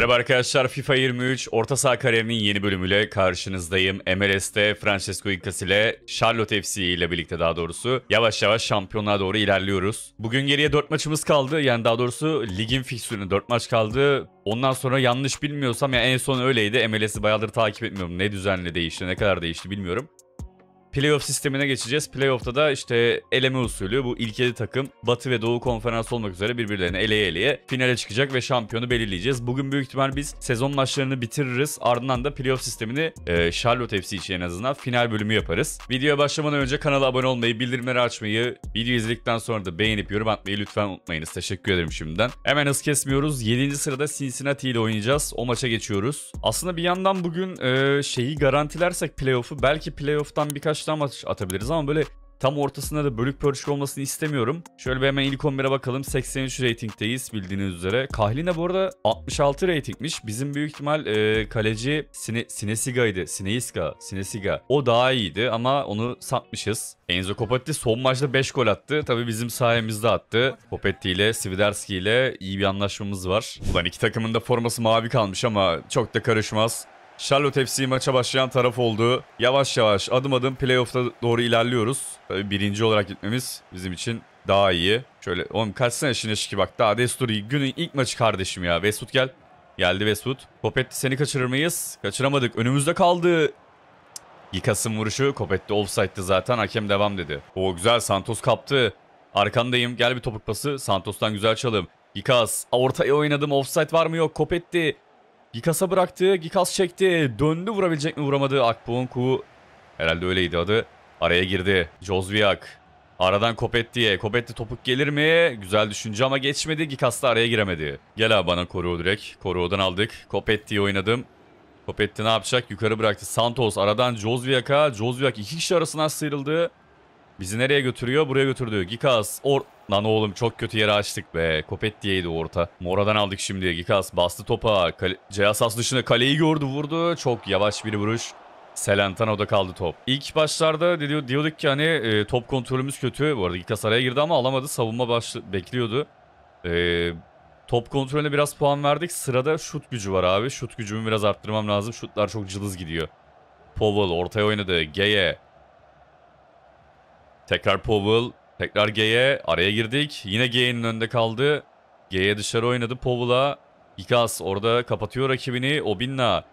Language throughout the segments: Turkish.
Merhaba arkadaşlar FIFA 23 Orta Saha kariyerinin yeni bölümüyle karşınızdayım. MLS'te Francesco Incas ile Charlotte FC ile birlikte daha doğrusu yavaş yavaş şampiyonluğa doğru ilerliyoruz. Bugün geriye 4 maçımız kaldı. Yani daha doğrusu ligin fiksürüne 4 maç kaldı. Ondan sonra yanlış bilmiyorsam ya en son öyleydi. MLS'i bayağıdır takip etmiyorum. Ne düzenli değişti, ne kadar değişti bilmiyorum. Playoff sistemine geçeceğiz. Playoff'ta da işte eleme usulü bu ilk 7 takım Batı ve Doğu konferans olmak üzere birbirlerini eleye eleye finale çıkacak ve şampiyonu belirleyeceğiz. Bugün büyük ihtimal biz sezon maçlarını bitiririz. Ardından da playoff sistemini e, Charlotte FC için en azından final bölümü yaparız. Videoya başlamadan önce kanala abone olmayı, bildirimleri açmayı, video izledikten sonra da beğenip yorum atmayı lütfen unutmayınız. Teşekkür ederim şimdiden. Hemen hız kesmiyoruz. 7. sırada Cincinnati ile oynayacağız. O maça geçiyoruz. Aslında bir yandan bugün e, şeyi garantilersek playoff'u belki playoff'tan birkaç tane maç atabiliriz ama böyle tam ortasında da bölük pörçük olmasını istemiyorum. Şöyle bir hemen ilk 11'e bakalım. 83 ratingdeyiz bildiğiniz üzere. Kahlina bu arada 66 ratingmiş. Bizim büyük ihtimal e, kaleci Sine, Sinesiga'ydı. Sineiska. Sinesiga. O daha iyiydi ama onu satmışız. Enzo Kopetti son maçta 5 gol attı. Tabii bizim sayemizde attı. Kopetti ile Sviderski ile iyi bir anlaşmamız var. Ulan iki takımın da forması mavi kalmış ama çok da karışmaz. Charlotte FC maça başlayan taraf oldu. Yavaş yavaş adım adım playoff'ta doğru ilerliyoruz. Tabii birinci olarak gitmemiz bizim için daha iyi. Şöyle oğlum kaç sene Şineşki bak daha Desturi günün ilk maçı kardeşim ya. Westwood gel. Geldi Westwood. Kopetti seni kaçırır mıyız? Kaçıramadık. Önümüzde kaldı. Gikas'ın vuruşu. Kopetti offside'dı zaten. Hakem devam dedi. O güzel Santos kaptı. Arkandayım. Gel bir topuk pası. Santos'tan güzel çalım. Gikas. Ortaya oynadım. Offside var mı yok. Kopetti. Gikas'a bıraktı. Gikas çekti. Döndü vurabilecek mi vuramadı. Akbuonku herhalde öyleydi adı. Araya girdi. Jozviak. Aradan Kopetti'ye. Kopetti topuk gelir mi? Güzel düşünce ama geçmedi. Gikas da araya giremedi. Gel abi bana Koruo direkt. Koruo'dan aldık. Kopetti'yi oynadım. Kopetti ne yapacak? Yukarı bıraktı. Santos aradan Jozviak'a. Jozviak iki kişi arasından sıyrıldı. Bizi nereye götürüyor? Buraya götürdü. Gikas. Or Lan oğlum çok kötü yere açtık be. Kopetti'yeydi orta. Mora'dan aldık şimdi. Gikas bastı topa. Kale... Ceyasas dışında kaleyi gördü vurdu. Çok yavaş bir vuruş. Selentano'da kaldı top. İlk başlarda diyor, diyorduk ki hani e, top kontrolümüz kötü. Bu arada Gikas araya girdi ama alamadı. Savunma başlı bekliyordu. E, top kontrolüne biraz puan verdik. Sırada şut gücü var abi. Şut gücümü biraz arttırmam lazım. Şutlar çok cılız gidiyor. Powell ortaya oynadı. Geye. Tekrar Powell. Tekrar G'ye araya girdik. Yine G'nin önünde kaldı. G'ye dışarı oynadı Povul'a. Gikas orada kapatıyor rakibini. Obinna.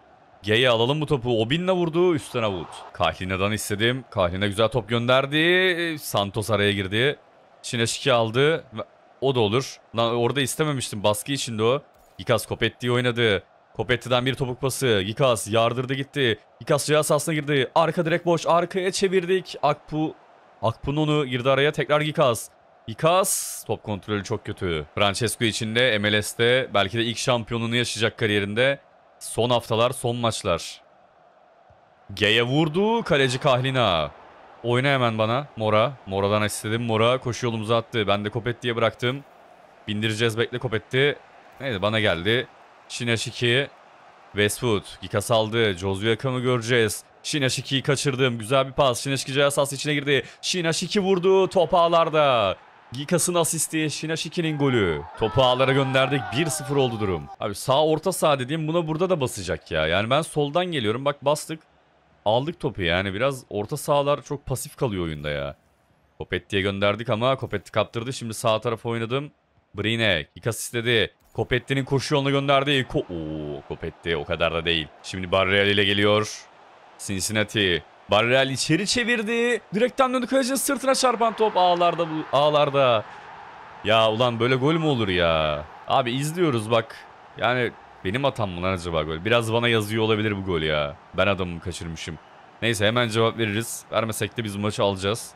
G'ye alalım bu topu. Obinna vurdu. Üstten avut. Kahlina'dan istedim. Kahlina güzel top gönderdi. Santos araya girdi. Şineşki aldı. O da olur. Lan orada istememiştim. Baskı içinde o. Gikas Kopetti'yi oynadı. Kopetti'den bir topuk pası. Gikas yardırdı gitti. Gikas cihaz girdi. Arka direkt boş. Arkaya çevirdik. Akpu Akpunonu girdi araya tekrar Gikas. Gikas top kontrolü çok kötü. Francesco için de MLS'te belki de ilk şampiyonluğunu yaşayacak kariyerinde. Son haftalar son maçlar. G'ye vurdu kaleci Kahlina. Oyna hemen bana Mora. Mora'dan istedim. Mora koşu yolumuza attı. Ben de Kopetti'ye bıraktım. Bindireceğiz bekle Kopetti. Neydi bana geldi. Şineşiki. Westwood. Gikas aldı. Josué mı göreceğiz. Şinaşiki'yi kaçırdım. Güzel bir pas. Şinaşiki asas içine girdi. Şinaşiki vurdu. Top ağlarda. Gikas'ın asisti. Şinaşiki'nin golü. Topu ağlara gönderdik. 1-0 oldu durum. Abi sağ orta sağ dediğim buna burada da basacak ya. Yani ben soldan geliyorum. Bak bastık. Aldık topu yani. Biraz orta sahalar çok pasif kalıyor oyunda ya. Kopetti'ye gönderdik ama Kopetti kaptırdı. Şimdi sağ tarafa oynadım. Brine. Gikas istedi. Kopetti'nin koşu yoluna gönderdi. Ko Oo, Kopetti o kadar da değil. Şimdi Barreal ile geliyor. Cincinnati. Barreal içeri çevirdi. Direkten döndü kalecinin sırtına çarpan top ağlarda bu ağlarda. Ya ulan böyle gol mü olur ya? Abi izliyoruz bak. Yani benim hatam mı lan acaba gol? Biraz bana yazıyor olabilir bu gol ya. Ben adamımı kaçırmışım. Neyse hemen cevap veririz. Vermesek de biz maçı alacağız.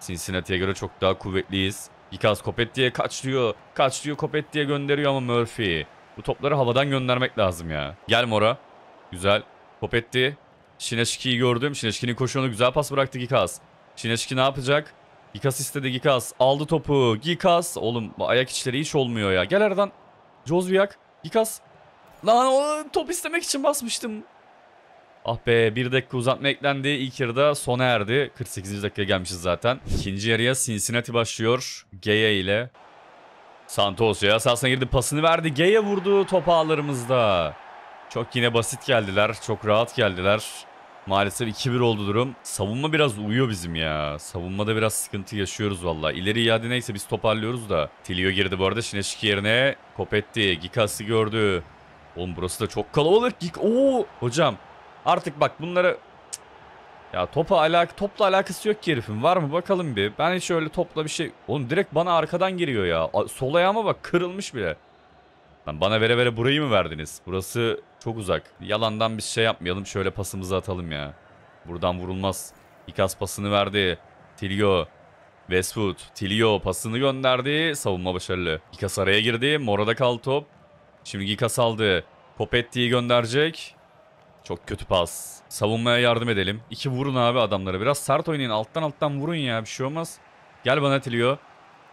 Cincinnati'ye göre çok daha kuvvetliyiz. Gikas Kopetti'ye. Kaç diyor Kopetti'ye gönderiyor ama Murphy. Bu topları havadan göndermek lazım ya. Gel Mora. Güzel. Kopetti. Şineşki'yi gördüm. Şineşki'nin koşuğunu güzel pas bıraktı Gikas. Şineşki ne yapacak? Gikas istedi Gikas. Aldı topu. Gikas. Oğlum ayak içleri hiç olmuyor ya. Gel aradan. Jozviak. Gikas. Lan o top istemek için basmıştım. Ah be bir dakika uzatma eklendi. İlk yarıda sona erdi. 48. dakika gelmişiz zaten. İkinci yarıya Cincinnati başlıyor. Geye ile. Santos ya sahasına girdi pasını verdi. G'ye vurdu top ağlarımızda. Çok yine basit geldiler. Çok rahat geldiler. Maalesef 2-1 oldu durum. Savunma biraz uyuyor bizim ya. Savunmada biraz sıkıntı yaşıyoruz valla. İleri iade neyse biz toparlıyoruz da. Tilio girdi bu arada Şineşki yerine. Kopetti. Gikas'ı gördü. Oğlum burası da çok kalabalık. Gik Oo hocam. Artık bak bunları Cık. ya topa alak topla alakası yok ki herifin. Var mı bakalım bir. Ben hiç öyle topla bir şey. Oğlum direkt bana arkadan giriyor ya. Sol ayağıma bak kırılmış bile. Lan bana vere vere burayı mı verdiniz? Burası çok uzak. Yalandan bir şey yapmayalım. Şöyle pasımızı atalım ya. Buradan vurulmaz. Ikas pasını verdi. Tilio. Westwood. Tilio pasını gönderdi. Savunma başarılı. Ikas araya girdi. Mora'da kaldı top. Şimdi Gikas aldı. Popetti'yi gönderecek. Çok kötü pas. Savunmaya yardım edelim. İki vurun abi adamları. Biraz sert oynayın. Alttan alttan vurun ya. Bir şey olmaz. Gel bana Tilio.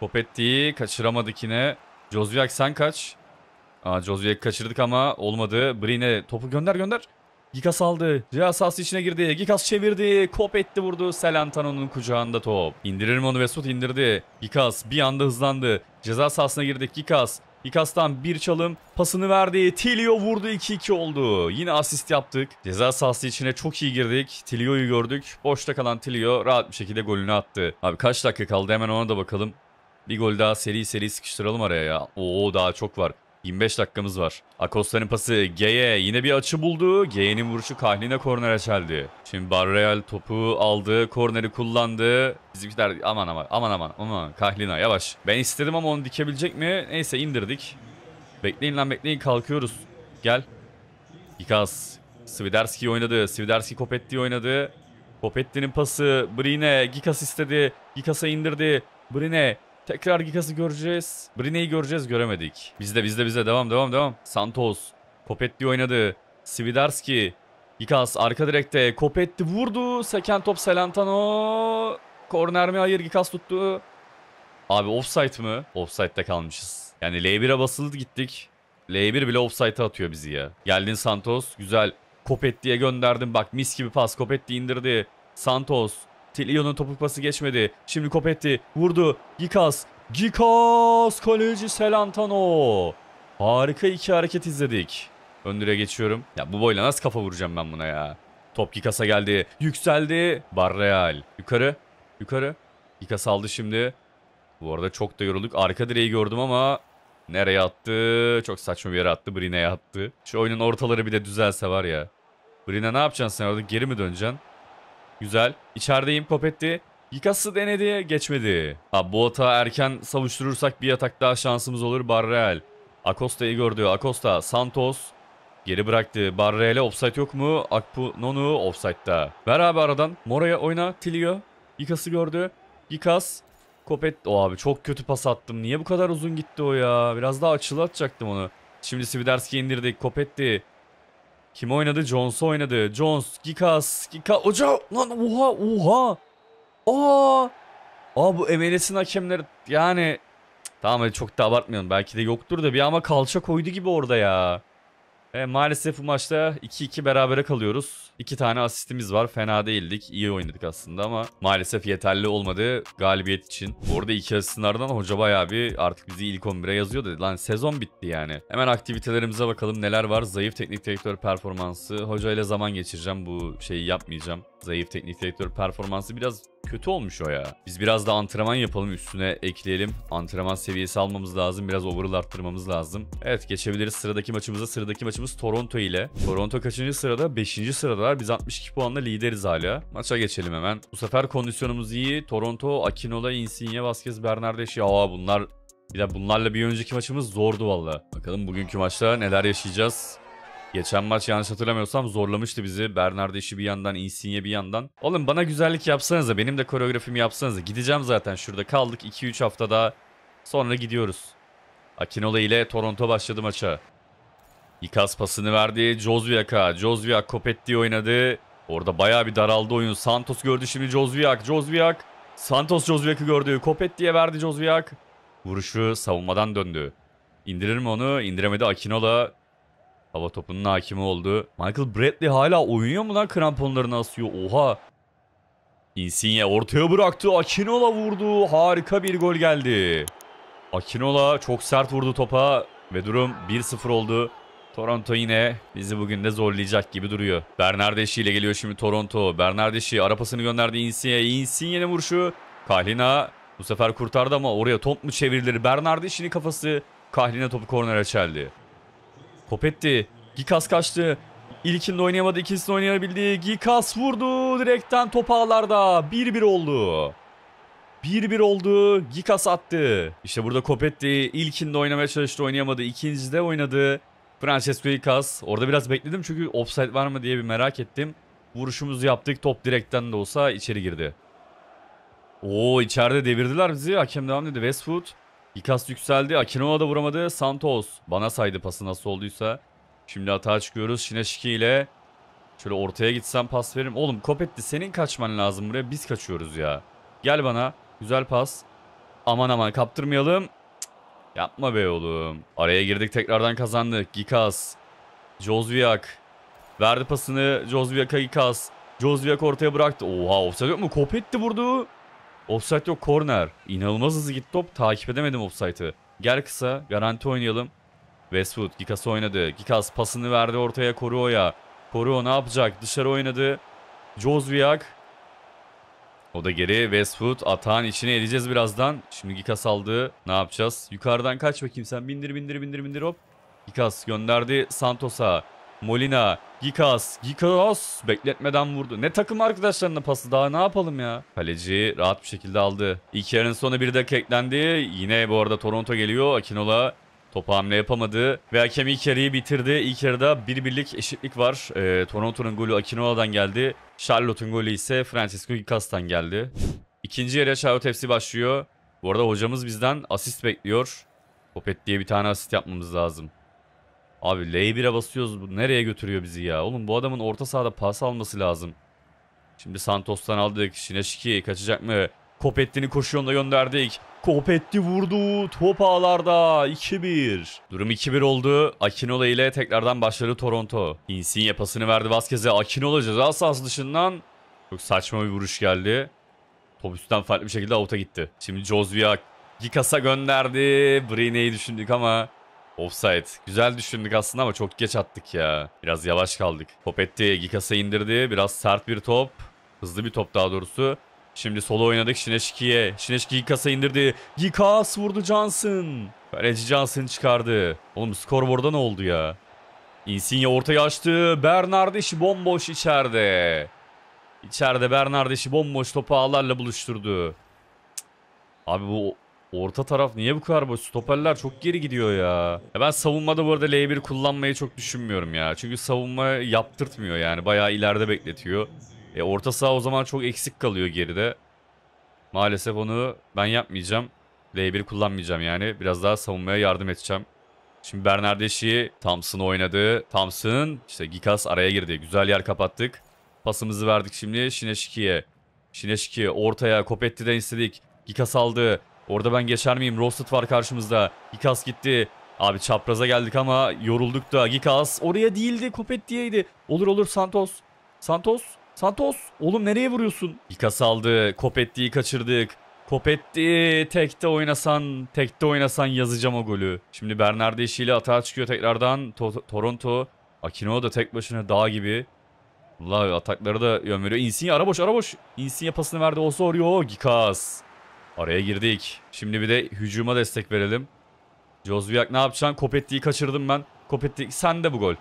Popetti'yi kaçıramadık yine. Jozviak sen kaç. Aa Jozviak'ı kaçırdık ama olmadı. Brine topu gönder gönder. Gikas aldı. Sahası içine girdi. Gikas çevirdi. Kop etti vurdu. Selantano'nun kucağında top. İndirir mi onu Mesut indirdi. Gikas bir anda hızlandı. Ceza sahasına girdik. Gikas. Gikas'tan bir çalım. Pasını verdi. Tilio vurdu. 2-2 oldu. Yine asist yaptık. Ceza sahası içine çok iyi girdik. Tilio'yu gördük. Boşta kalan Tilio rahat bir şekilde golünü attı. Abi kaç dakika kaldı hemen ona da bakalım. Bir gol daha seri seri sıkıştıralım araya ya. Oo daha çok var. 25 dakikamız var. Akosta'nın pası G'ye yine bir açı buldu. G'nin vuruşu Kahline kornere çeldi. Şimdi Barreal topu aldı. Korneri kullandı. Bizimkiler aman aman aman aman aman Kahlina yavaş. Ben istedim ama onu dikebilecek mi? Neyse indirdik. Bekleyin lan bekleyin kalkıyoruz. Gel. Gikas. Sviderski oynadı. Sviderski Kopetti oynadı. Kopetti'nin pası. Brine. Gikas istedi. Gikas'a indirdi. Brine. Tekrar Gikas'ı göreceğiz. Brine'yi göreceğiz göremedik. Bizde bizde bizde devam devam devam. Santos. Kopetti oynadı. Sviderski. Gikas arka direkte. Kopetti vurdu. Seken top Selantano. Korner mi? Hayır Gikas tuttu. Abi offside mı? Offside'de kalmışız. Yani L1'e basıldı gittik. L1 bile offside'a atıyor bizi ya. Geldin Santos. Güzel. Kopetti'ye gönderdim. Bak mis gibi pas. Kopetti indirdi. Santos. Tilio'nun topuk pası geçmedi. Şimdi Kopetti vurdu. Gikas. Gikas kaleci Selantano. Harika iki hareket izledik. Ön direğe geçiyorum. Ya bu boyla nasıl kafa vuracağım ben buna ya. Top Gikas'a geldi. Yükseldi. Barreal. Yukarı. Yukarı. Gikas aldı şimdi. Bu arada çok da yorulduk. Arka direği gördüm ama nereye attı? Çok saçma bir yere attı. Brine'ye attı. Şu oyunun ortaları bir de düzelse var ya. Brine ne yapacaksın sen orada? Geri mi döneceksin? Güzel. İçerideyim Kopetti. Gikas'ı denedi. Geçmedi. Ha, bu hata erken savuşturursak bir atak daha şansımız olur. Barreal. Acosta'yı gördü. Acosta. Santos. Geri bıraktı. Barreal'e offside yok mu? Akpu Nonu offside'da. Ver abi aradan. Mora'ya oyna. Tilio. Gikas'ı gördü. Gikas. Kopet. O abi çok kötü pas attım. Niye bu kadar uzun gitti o ya? Biraz daha açılı atacaktım onu. Şimdi Sviderski indirdik. Kopetti. Kim oynadı? Jones oynadı. Jones, Gikas, Gikas. Hoca lan oha oha. Aa. Aa bu MLS'in hakemleri yani tamam çok da abartmayalım. Belki de yoktur da bir ama kalça koydu gibi orada ya. E, maalesef bu maçta 2-2 berabere kalıyoruz. İki tane asistimiz var. Fena değildik. İyi oynadık aslında ama maalesef yeterli olmadı galibiyet için. Bu arada iki asistlerden hoca bayağı bir artık bizi ilk 11'e yazıyor dedi. Lan sezon bitti yani. Hemen aktivitelerimize bakalım neler var. Zayıf teknik direktör performansı. Hoca ile zaman geçireceğim. Bu şeyi yapmayacağım. Zayıf teknik direktör performansı biraz kötü olmuş o ya. Biz biraz da antrenman yapalım üstüne ekleyelim. Antrenman seviyesi almamız lazım. Biraz overall arttırmamız lazım. Evet geçebiliriz sıradaki maçımıza. Sıradaki maçımız Toronto ile. Toronto kaçıncı sırada? 5. sıradalar. Biz 62 puanla lideriz hala. Maça geçelim hemen. Bu sefer kondisyonumuz iyi. Toronto, Akinola, Insigne, Vasquez, Bernardes. Ya bunlar bir de bunlarla bir önceki maçımız zordu valla. Bakalım bugünkü maçta neler yaşayacağız. Geçen maç yanlış hatırlamıyorsam zorlamıştı bizi. Bernardeschi bir yandan, Insigne bir yandan. Oğlum bana güzellik yapsanıza. Benim de koreografimi yapsanıza. Gideceğim zaten şurada. Kaldık 2-3 hafta daha. Sonra gidiyoruz. Akinola ile Toronto başladı maça. Ikas pasını verdi. Jozviak'a. Jozviak Kopetti oynadı. Orada bayağı bir daraldı oyun. Santos gördü şimdi Jozviak. Jozviak. Santos Jozviak'ı gördü. Kopetti'ye verdi Jozviak. Vuruşu savunmadan döndü. İndirir mi onu? İndiremedi Akinola. Hava topunun hakimi oldu. Michael Bradley hala oynuyor mu lan kramponlarını asıyor? Oha. Insigne ortaya bıraktı. Akinola vurdu. Harika bir gol geldi. Akinola çok sert vurdu topa ve durum 1-0 oldu. Toronto yine bizi bugün de zorlayacak gibi duruyor. Bernardeşi ile geliyor şimdi Toronto. Bernardeşi ara pasını gönderdi Insigne'ye. Insigne'nin vuruşu. Kahlina bu sefer kurtardı ama oraya top mu çevrilir? Bernardeşi'nin kafası Kahlina topu kornere çeldi. Kopetti. Gikas kaçtı. İlkinde oynayamadı, ikincisinde oynayabildi. Gikas vurdu. Direkten top ağlarda. 1-1 oldu. 1-1 oldu. Gikas attı. İşte burada Kopetti ilkinde oynamaya çalıştı oynayamadı. İkincide oynadı. Francesco Gikas. Orada biraz bekledim çünkü offside var mı diye bir merak ettim. Vuruşumuzu yaptık. Top direkten de olsa içeri girdi. Oo içeride devirdiler bizi. Hakem devam dedi. Westwood. Gikas yükseldi. Akinola da vuramadı. Santos. Bana saydı pası nasıl olduysa. Şimdi hata çıkıyoruz. Şineşki ile. Şöyle ortaya gitsem pas veririm. Oğlum Kopetti senin kaçman lazım buraya. Biz kaçıyoruz ya. Gel bana. Güzel pas. Aman aman kaptırmayalım. Yapma be oğlum. Araya girdik tekrardan kazandık. Gikas. Jozviak. Verdi pasını Jozviak'a Gikas. Jozviak ortaya bıraktı. Oha offside yok mu? Kopetti vurdu. Offside yok corner. İnanılmaz hızlı gitti top. Takip edemedim offside'ı. Gel kısa garanti oynayalım. Westwood Gikas oynadı. Gikas pasını verdi ortaya Koruo'ya. Koruo ne yapacak? Dışarı oynadı. Jozviak. O da geri Westwood atağın içine edeceğiz birazdan. Şimdi Gikas aldı. Ne yapacağız? Yukarıdan kaç bakayım sen. Bindir bindir bindir bindir hop. Gikas gönderdi Santos'a. Molina, Gikas, Gikas bekletmeden vurdu. Ne takım arkadaşlarına pası daha ne yapalım ya? Kaleci rahat bir şekilde aldı. İlk yarının sonu bir dakika eklendi. Yine bu arada Toronto geliyor. Akinola Topa hamle yapamadı ve hakem ilk yarıyı bitirdi. İlk yarıda bir birlik eşitlik var. Ee, Toronto'nun golü Akinola'dan geldi. Charlotte'un golü ise Francisco Gicas'tan geldi. İkinci yarıya Charlotte FC başlıyor. Bu arada hocamız bizden asist bekliyor. Popet diye bir tane asist yapmamız lazım. Abi L1'e basıyoruz. Bu nereye götürüyor bizi ya? Oğlum bu adamın orta sahada pas alması lazım. Şimdi Santos'tan aldık. Şineşki kaçacak mı? Kopetti'ni koşuyonda gönderdik. Kopetti vurdu. Top ağlarda. 2-1. Durum 2-1 oldu. Akinola ile tekrardan başladı Toronto. Insigne pasını verdi Vazquez'e. Akinola ceza sahası dışından. Çok saçma bir vuruş geldi. Top üstten farklı bir şekilde out'a gitti. Şimdi Jozviak Gikas'a gönderdi. Brine'yi düşündük ama Offside. Güzel düşündük aslında ama çok geç attık ya. Biraz yavaş kaldık. Kopetti Gikas'a indirdi. Biraz sert bir top. Hızlı bir top daha doğrusu. Şimdi solo oynadık Şineşki'ye. Şineşki Gikas'a indirdi. Gikas vurdu Johnson. Kaleci Johnson çıkardı. Oğlum skorboarda ne oldu ya? Insigne ortaya açtı. Bernardeşi bomboş içeride. İçeride Bernardeşi bomboş topu ağlarla buluşturdu. Cık. Abi bu orta taraf niye bu kadar boş? Stoperler çok geri gidiyor ya. ya. Ben savunmada bu arada L1 kullanmayı çok düşünmüyorum ya. Çünkü savunma yaptırtmıyor yani. Bayağı ileride bekletiyor. E, orta saha o zaman çok eksik kalıyor geride. Maalesef onu ben yapmayacağım. L1 kullanmayacağım yani. Biraz daha savunmaya yardım edeceğim. Şimdi Bernardeşi Thompson oynadı. Thompson işte Gikas araya girdi. Güzel yer kapattık. Pasımızı verdik şimdi Şineşki'ye. Şineşki ortaya Kopetti'den istedik. Gikas aldı. Orada ben geçer miyim? Roasted var karşımızda. Gikas gitti. Abi çapraza geldik ama yorulduk da. Gikas oraya değildi. Kopetti'yeydi. Olur olur Santos. Santos. Santos. Oğlum nereye vuruyorsun? Gikas aldı. Kopetti'yi kaçırdık. Kopetti tekte oynasan, tekte oynasan yazacağım o golü. Şimdi Bernardeşi ile atağa çıkıyor tekrardan. To- Toronto. Aquino da tek başına dağ gibi. Allah atakları da yön veriyor. Insigne ara boş ara boş. Insigne pasını verdi. Osorio. Gikas. Araya girdik. Şimdi bir de hücuma destek verelim. Jozviak ne yapacaksın? Kopetti'yi kaçırdım ben. Kopetti sen de bu gol.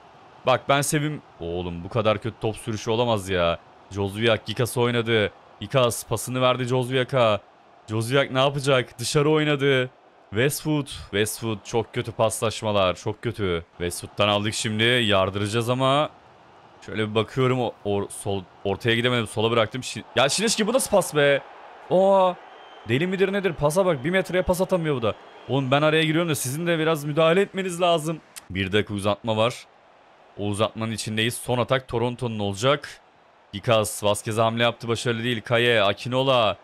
Bak ben sevim... Oğlum bu kadar kötü top sürüşü olamaz ya. Jozviak Gikas oynadı. Gikas pasını verdi Jozviak'a. Jozviak ne yapacak? Dışarı oynadı. Westwood. Westwood çok kötü paslaşmalar. Çok kötü. Westwood'dan aldık şimdi. Yardıracağız ama... Şöyle bir bakıyorum. O, or- sol, ortaya gidemedim. Sola bıraktım. Şi- ya Şineşki bu nasıl pas be? Oo. Deli midir nedir? Pasa bak. Bir metreye pas atamıyor bu da. Oğlum ben araya giriyorum da sizin de biraz müdahale etmeniz lazım. Bir dakika uzatma var. O uzatmanın içindeyiz. Son atak Toronto'nun olacak. Gikas Vasquez hamle yaptı başarılı değil. Kaye, Akinola,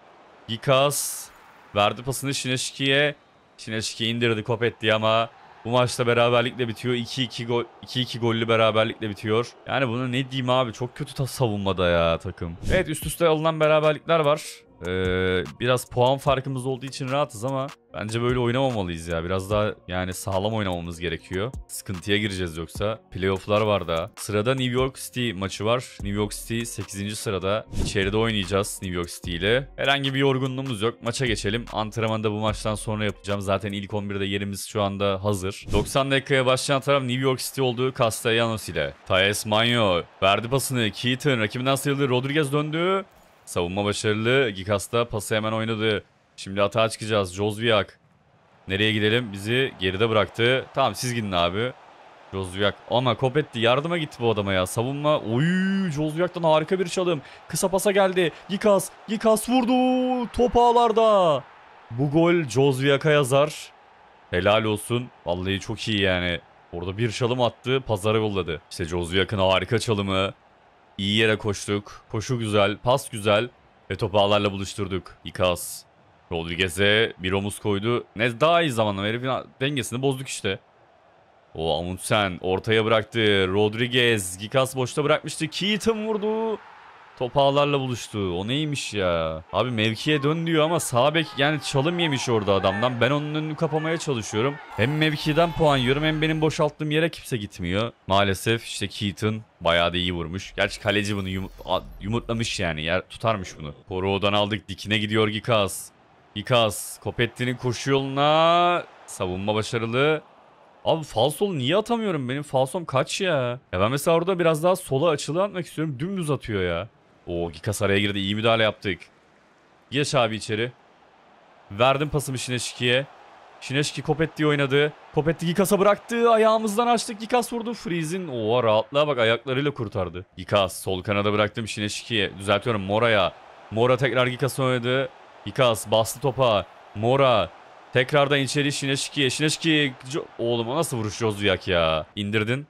Gikas verdi pasını Şineşki'ye. Şineşki indirdi Kopetti ama bu maçta beraberlikle bitiyor. 2-2 gol 2-2 gollü beraberlikle bitiyor. Yani bunu ne diyeyim abi çok kötü savunmada ya takım. Evet üst üste alınan beraberlikler var. Ee, biraz puan farkımız olduğu için rahatız ama bence böyle oynamamalıyız ya. Biraz daha yani sağlam oynamamız gerekiyor. Sıkıntıya gireceğiz yoksa. Playoff'lar var daha. Sırada New York City maçı var. New York City 8. sırada. İçeride oynayacağız New York City ile. Herhangi bir yorgunluğumuz yok. Maça geçelim. Antrenmanda bu maçtan sonra yapacağım. Zaten ilk 11'de yerimiz şu anda hazır. 90 dakikaya başlayan taraf New York City olduğu Castellanos ile. Taes Manyo verdi pasını. Keaton rakibinden sıyrıldı. Rodriguez döndü. Savunma başarılı. Gikas da pası hemen oynadı. Şimdi atağa çıkacağız. Jozviak. Nereye gidelim? Bizi geride bıraktı. Tamam siz gidin abi. Jozviak. Ama Kopetti yardıma gitti bu adama ya. Savunma. Oy Jozviak'tan harika bir çalım. Kısa pasa geldi. Gikas. Gikas vurdu. Top ağlarda. Bu gol Jozviak'a yazar. Helal olsun. Vallahi çok iyi yani. Orada bir çalım attı. Pazara yolladı. İşte Jozviak'ın harika çalımı. İyi yere koştuk. Koşu güzel, pas güzel ve topu ağlarla buluşturduk. İkaz. Rodriguez'e bir omuz koydu. Ne daha iyi zamanla herifin dengesini bozduk işte. O Amundsen ortaya bıraktı. Rodriguez. Gikas boşta bırakmıştı. Keaton vurdu. Top ağlarla buluştu. O neymiş ya? Abi mevkiye dön diyor ama sağ bek yani çalım yemiş orada adamdan. Ben onun önünü kapamaya çalışıyorum. Hem mevkiden puan yiyorum hem benim boşalttığım yere kimse gitmiyor. Maalesef işte Keaton bayağı da iyi vurmuş. Gerçi kaleci bunu yum yumurtlamış yani. Yer tutarmış bunu. Koro'dan aldık. Dikine gidiyor Gikas. Gikas. Kopetti'nin koşu yoluna. Savunma başarılı. Abi falsolu niye atamıyorum? Benim falsom kaç ya? Ya ben mesela orada biraz daha sola açılı atmak istiyorum. Dümdüz atıyor ya. Oo Gikas araya girdi. İyi müdahale yaptık. Geç abi içeri. Verdim pasımı Şineşki'ye. Şineşki Kopetti oynadı. Kopetti Gikas'a bıraktı. Ayağımızdan açtık. Gikas vurdu. Freeze'in oha rahatlığa bak ayaklarıyla kurtardı. Gikas sol kanada bıraktım Şineşki'ye. Düzeltiyorum Mora'ya. Mora tekrar Gikas'a oynadı. Gikas bastı topa. Mora Tekrardan içeri Şineşki. Şineşki. Oğlum o nasıl vuruş Jozviak ya. İndirdin.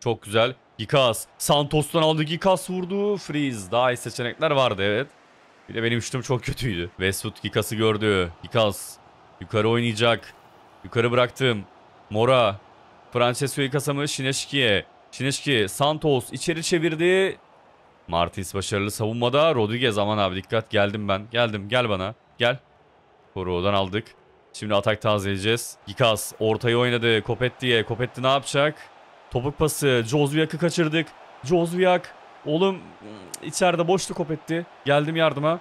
Çok güzel. Gikas. Santos'tan aldı. Gikas vurdu. Freeze. Daha iyi seçenekler vardı evet. Bir de benim şutum çok kötüydü. Westwood Gikas'ı gördü. Gikas. Yukarı oynayacak. Yukarı bıraktım. Mora. Francesco Gikas'a mı? Şineşki'ye. Şineşki. Santos içeri çevirdi. Martins başarılı savunmada. Rodriguez aman abi dikkat geldim ben. Geldim gel bana. Gel. Koro'dan aldık. Şimdi atak tazeleyeceğiz. Gikas ortaya oynadı. Kopetti'ye. Kopetti ne yapacak? Topuk pası. Jozviak'ı kaçırdık. Jozviak. Oğlum içeride boştu Kopetti. Geldim yardıma.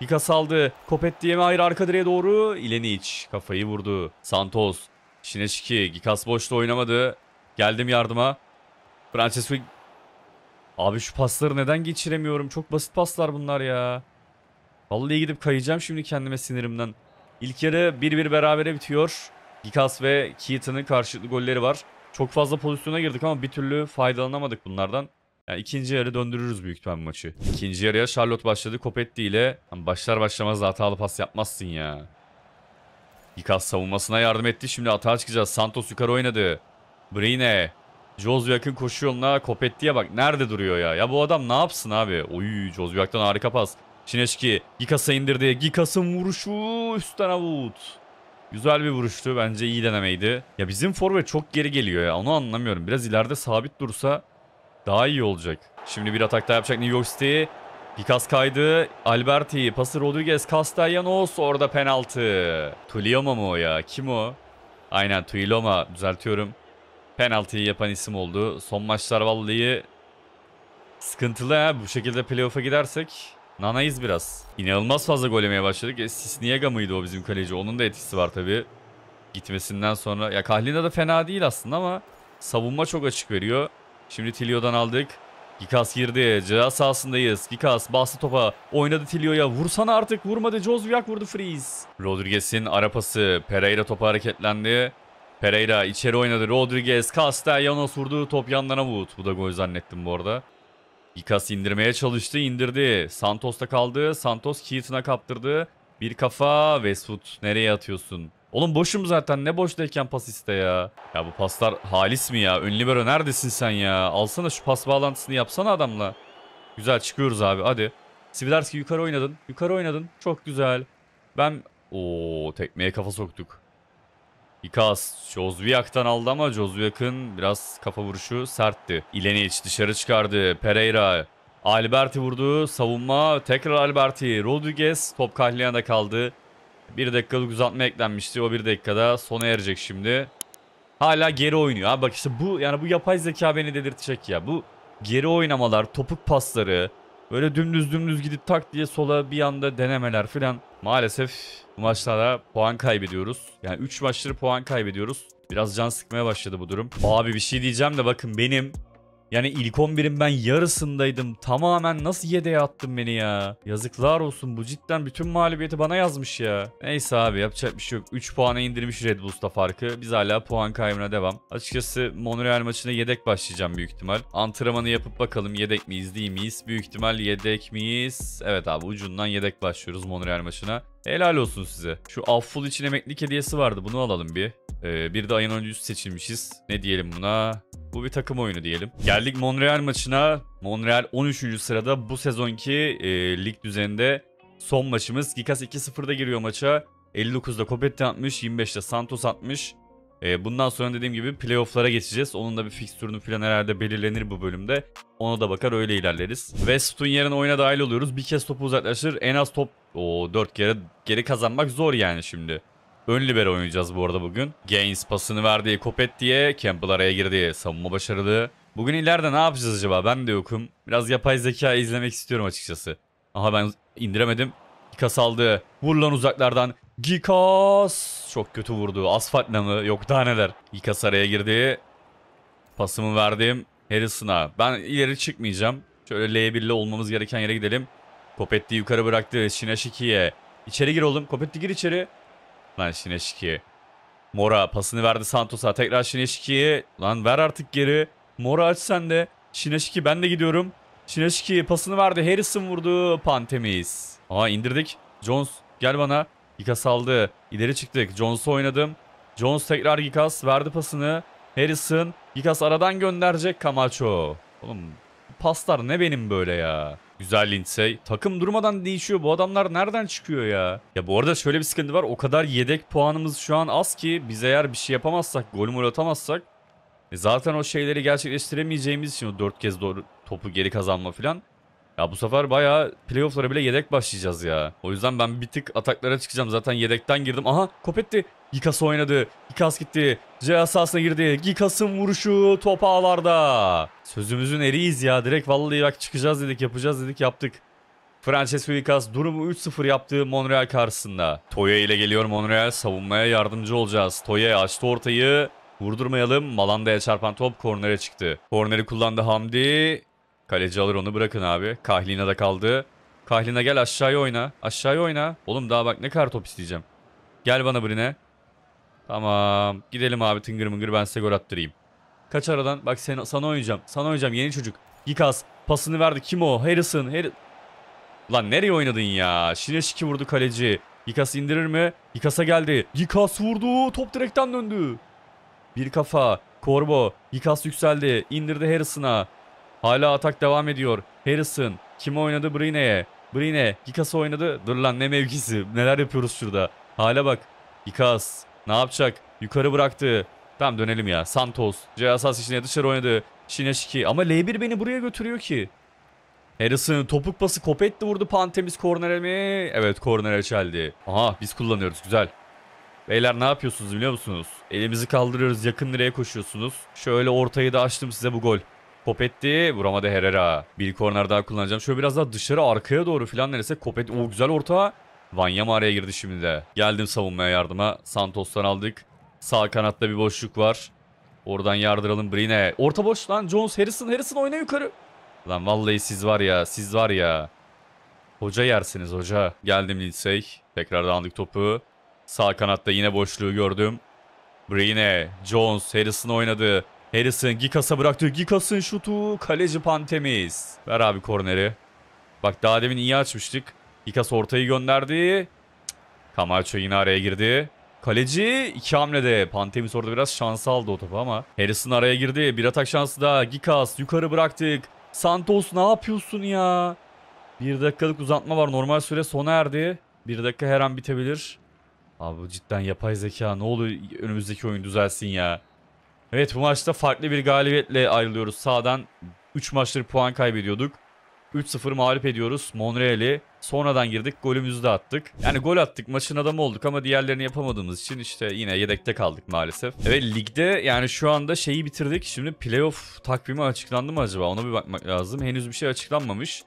Gikas aldı. Kopetti'ye mi? Hayır arka direğe doğru. İlenic kafayı vurdu. Santos. Şineşki. Gikas boşta oynamadı. Geldim yardıma. Francesco. Abi şu pasları neden geçiremiyorum? Çok basit paslar bunlar ya. Vallahi gidip kayacağım şimdi kendime sinirimden. İlk yarı 1-1 berabere bitiyor. Gikas ve Keaton'ın karşılıklı golleri var. Çok fazla pozisyona girdik ama bir türlü faydalanamadık bunlardan. Yani ikinci yarı döndürürüz büyük ihtimal maçı. İkinci yarıya Charlotte başladı Kopetti ile. Başlar başlamaz da hatalı pas yapmazsın ya. Gikas savunmasına yardım etti. Şimdi atağa çıkacağız. Santos yukarı oynadı. Brine. Jozviak'ın koşu yoluna Kopetti'ye bak. Nerede duruyor ya? Ya bu adam ne yapsın abi? Oy Jozviak'tan harika pas. Şineşki Gikas'a indirdi. Gikas'ın vuruşu üstten avut. Güzel bir vuruştu. Bence iyi denemeydi. Ya bizim forvet çok geri geliyor ya. Onu anlamıyorum. Biraz ileride sabit dursa daha iyi olacak. Şimdi bir atak daha yapacak New York City. Gikas kaydı. Alberti. Pası Rodriguez. Castellanos. Orada penaltı. Tulioma mı o ya? Kim o? Aynen Tuiloma. Düzeltiyorum. Penaltıyı yapan isim oldu. Son maçlar vallahi sıkıntılı ha. Bu şekilde playoff'a gidersek Nanayız biraz. İnanılmaz fazla gol yemeye başladık. E, Sisniega mıydı o bizim kaleci? Onun da etkisi var tabii. Gitmesinden sonra. Ya Kahlina da fena değil aslında ama savunma çok açık veriyor. Şimdi Tilio'dan aldık. Gikas girdi. Ceza sahasındayız. Gikas bastı topa. Oynadı Tilio'ya. Vursana artık. Vurmadı. Jozviak vurdu Freeze. Rodriguez'in arapası. Pereira topa hareketlendi. Pereira içeri oynadı. Rodriguez. Castellanos vurdu. Top yanlarına vurdu. Bu da gol zannettim bu arada. Ikas indirmeye çalıştı indirdi. Santos'ta kaldı. Santos Keaton'a kaptırdı. Bir kafa Westwood nereye atıyorsun? Oğlum boşum zaten ne boştayken pas iste ya. Ya bu paslar halis mi ya? Ön libero neredesin sen ya? Alsana şu pas bağlantısını yapsana adamla. Güzel çıkıyoruz abi hadi. Svilarski yukarı oynadın. Yukarı oynadın. Çok güzel. Ben... o tekmeye kafa soktuk. Ikas Jozviak'tan aldı ama Jozviak'ın biraz kafa vuruşu sertti. İlenic dışarı çıkardı. Pereira Alberti vurdu. Savunma. Tekrar Alberti. Rodriguez. Top Kahliyan'da kaldı. Bir dakikalık uzatma eklenmişti. O bir dakikada sona erecek şimdi. Hala geri oynuyor. Ha bak işte bu yani bu yapay zeka beni delirtecek ya. Bu geri oynamalar, topuk pasları, böyle dümdüz dümdüz gidip tak diye sola bir anda denemeler filan. Maalesef bu maçlarda puan kaybediyoruz. Yani 3 maçları puan kaybediyoruz. Biraz can sıkmaya başladı bu durum. Abi bir şey diyeceğim de bakın benim yani ilk 11'in ben yarısındaydım. Tamamen nasıl yedeğe attın beni ya. Yazıklar olsun bu cidden bütün mağlubiyeti bana yazmış ya. Neyse abi yapacak bir şey yok. 3 puana indirmiş Red Bull'sta farkı. Biz hala puan kaybına devam. Açıkçası Monreal maçına yedek başlayacağım büyük ihtimal. Antrenmanı yapıp bakalım yedek miyiz değil miyiz? Büyük ihtimal yedek miyiz? Evet abi ucundan yedek başlıyoruz Monreal maçına. Helal olsun size. Şu Afful için emeklilik hediyesi vardı. Bunu alalım bir. Ee, bir de ayın oyuncusu seçilmişiz. Ne diyelim buna? Bu bir takım oyunu diyelim. Geldik Monreal maçına. Monreal 13. sırada bu sezonki e, lig düzeninde son maçımız. Gikas 2-0'da giriyor maça. 59'da Copetti atmış, 25'te Santos atmış. E, bundan sonra dediğim gibi playoff'lara geçeceğiz. Onun da bir fikstürünü falan herhalde belirlenir bu bölümde. Ona da bakar öyle ilerleriz. Westun yerine oyuna dahil oluyoruz. Bir kez topu uzaklaşır. En az top o 4 kere geri kazanmak zor yani şimdi. Ön libero oynayacağız bu arada bugün. Gaines pasını verdi Kopetti'ye. Campbell araya girdi. Savunma başarılı. Bugün ileride ne yapacağız acaba? Ben de yokum. Biraz yapay zeka izlemek istiyorum açıkçası. Aha ben indiremedim. Gikas aldı. Vur lan uzaklardan. Gikas. Çok kötü vurdu. Asfaltla mı? Yok daha neler. Gikas araya girdi. Pasımı verdim. Harrison'a. Ben ileri çıkmayacağım. Şöyle L1'le olmamız gereken yere gidelim. Kopetti yukarı bıraktı. Şineşiki'ye. İçeri gir oğlum. Kopetti gir içeri. Lan Şineşiki. Mora pasını verdi Santos'a. Tekrar Şineşiki'ye. Lan ver artık geri. Mora aç sen de. Şineşiki ben de gidiyorum. Şineşiki pasını verdi. Harrison vurdu. Pantemiz. Aa indirdik. Jones gel bana. Gikas aldı. İleri çıktık. Jones'u oynadım. Jones tekrar Gikas verdi pasını. Harrison. Gikas aradan gönderecek Camacho. Oğlum paslar ne benim böyle ya. Güzel Lindsay. Takım durmadan değişiyor. Bu adamlar nereden çıkıyor ya? Ya bu arada şöyle bir sıkıntı var. O kadar yedek puanımız şu an az ki biz eğer bir şey yapamazsak, gol mol atamazsak e zaten o şeyleri gerçekleştiremeyeceğimiz için o 4 kez doğru topu geri kazanma falan. Ya bu sefer bayağı playoff'lara bile yedek başlayacağız ya. O yüzden ben bir tık ataklara çıkacağım. Zaten yedekten girdim. Aha Kopetti. Gikas oynadı. Gikas gitti. C sahasına girdi. Gikas'ın vuruşu top ağlarda. Sözümüzün eriyiz ya. Direkt vallahi bak çıkacağız dedik yapacağız dedik yaptık. Francesco Gikas durumu 3-0 yaptı Monreal karşısında. Toya ile geliyor Monreal. Savunmaya yardımcı olacağız. Toya açtı ortayı. Vurdurmayalım. Malanda'ya çarpan top kornere çıktı. Korneri kullandı Hamdi. Kaleci alır onu bırakın abi. Kahlina da kaldı. Kahlina gel aşağıya oyna. Aşağıya oyna. Oğlum daha bak ne kadar top isteyeceğim. Gel bana Brine. Tamam. Gidelim abi tıngır mıngır ben size gol attırayım. Kaç aradan? Bak sen, sana oynayacağım. Sana oynayacağım yeni çocuk. Gikas pasını verdi. Kim o? Harrison. Harry... Lan nereye oynadın ya? Şineşiki vurdu kaleci. Gikas indirir mi? Gikas'a geldi. Gikas vurdu. Top direkten döndü. Bir kafa. Korbo. Gikas yükseldi. İndirdi Harrison'a. Hala atak devam ediyor. Harrison. Kim oynadı? Brine'ye. Brine. Gikas'a oynadı. Dur lan ne mevkisi. Neler yapıyoruz şurada. Hala bak. Gikas. Ne yapacak? Yukarı bıraktı. Tamam dönelim ya. Santos. Cihazas içine dışarı oynadı. Şineşki. Ama L1 beni buraya götürüyor ki. Harrison topuk pası Kopetti vurdu. Pantemiz kornere mi? Evet kornere çeldi. Aha biz kullanıyoruz. Güzel. Beyler ne yapıyorsunuz biliyor musunuz? Elimizi kaldırıyoruz. Yakın direğe koşuyorsunuz. Şöyle ortayı da açtım size bu gol. Kopetti vuramadı Herrera. Bir korner daha kullanacağım. Şöyle biraz daha dışarı arkaya doğru falan neresi. Kopetti o güzel orta. Vanyama araya girdi şimdi de. Geldim savunmaya yardıma. Santos'tan aldık. Sağ kanatta bir boşluk var. Oradan yardıralım Brine. Orta boş lan Jones Harrison Harrison oyna yukarı. Lan vallahi siz var ya siz var ya. Hoca yersiniz hoca. Geldim Lindsay. Tekrardan aldık topu. Sağ kanatta yine boşluğu gördüm. Brine, Jones, Harrison oynadı. Harrison Gikas'a bıraktı. Gikas'ın şutu. Kaleci Pantemiz. Ver abi korneri. Bak daha demin iyi açmıştık. Gikas ortayı gönderdi. Camacho yine araya girdi. Kaleci iki hamlede. Pantemiz orada biraz şansı aldı o topu ama. Harrison araya girdi. Bir atak şansı daha. Gikas yukarı bıraktık. Santos ne yapıyorsun ya? Bir dakikalık uzatma var. Normal süre sona erdi. Bir dakika her an bitebilir. Abi cidden yapay zeka. Ne olur önümüzdeki oyun düzelsin ya. Evet bu maçta farklı bir galibiyetle ayrılıyoruz. Sağdan 3 maçları puan kaybediyorduk. 3-0 mağlup ediyoruz Monreal'i. Sonradan girdik golümüzü de attık. Yani gol attık maçın adamı olduk ama diğerlerini yapamadığımız için işte yine yedekte kaldık maalesef. Evet ligde yani şu anda şeyi bitirdik. Şimdi playoff takvimi açıklandı mı acaba ona bir bakmak lazım. Henüz bir şey açıklanmamış.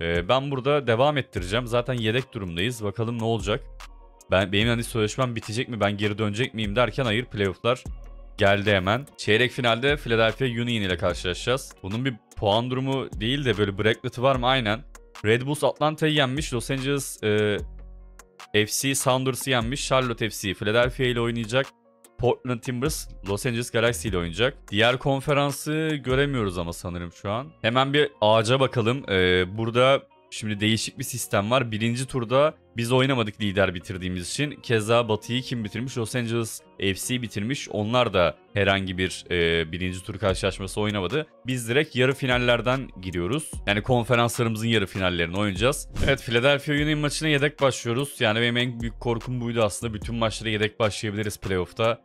Ee, ben burada devam ettireceğim. Zaten yedek durumdayız. Bakalım ne olacak. Ben benim hani sözleşmem bitecek mi? Ben geri dönecek miyim derken hayır playoff'lar geldi hemen. Çeyrek finalde Philadelphia Union ile karşılaşacağız. Bunun bir puan durumu değil de böyle bracket'ı var mı? Aynen. Red Bulls Atlanta'yı yenmiş. Los Angeles e, FC Sounders'ı yenmiş. Charlotte FC Philadelphia ile oynayacak. Portland Timbers Los Angeles Galaxy ile oynayacak. Diğer konferansı göremiyoruz ama sanırım şu an. Hemen bir ağaca bakalım. Ee, burada şimdi değişik bir sistem var. Birinci turda biz oynamadık lider bitirdiğimiz için. Keza Batı'yı kim bitirmiş? Los Angeles FC bitirmiş. Onlar da herhangi bir e, birinci tur karşılaşması oynamadı. Biz direkt yarı finallerden giriyoruz. Yani konferanslarımızın yarı finallerini oynayacağız. Evet Philadelphia Union maçına yedek başlıyoruz. Yani benim en büyük korkum buydu aslında. Bütün maçlara yedek başlayabiliriz playoff'ta.